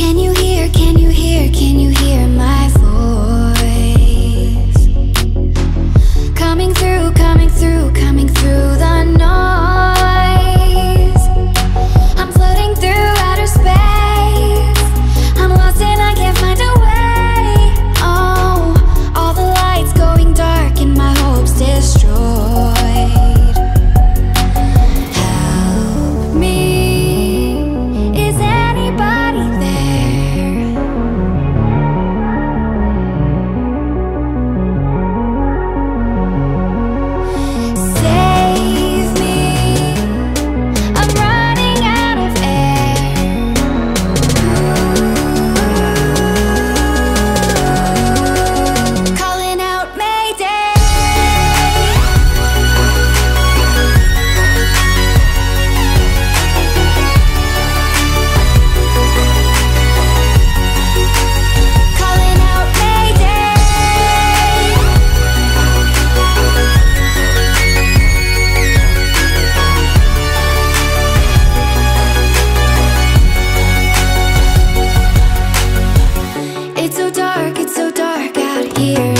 Can you hear, can you hear, can you hear my voice? here.